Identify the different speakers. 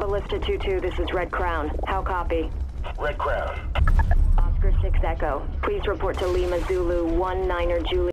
Speaker 1: Ballista 2-2, this is Red Crown. How copy?
Speaker 2: Red Crown.
Speaker 1: Oscar 6 Echo. Please report to Lima Zulu 1 Niner Julie.